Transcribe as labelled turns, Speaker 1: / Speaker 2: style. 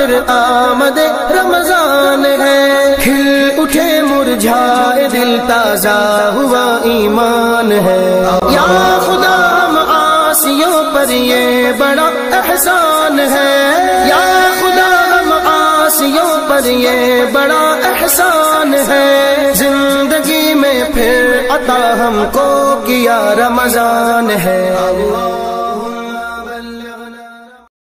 Speaker 1: پھر آمد رمضان ہے۔ کھل اٹھے مرجھائے دل تازہ ہوا ایمان ہے۔ یا خدا، ہم آسیوں پر یہ بڑا احسان ہے۔ یا خدا، ہم آسیوں پر یہ بڑا احسان ہے۔ زندگی میں پھر عطا ہم کو کیا رمضان ہے۔ اللہ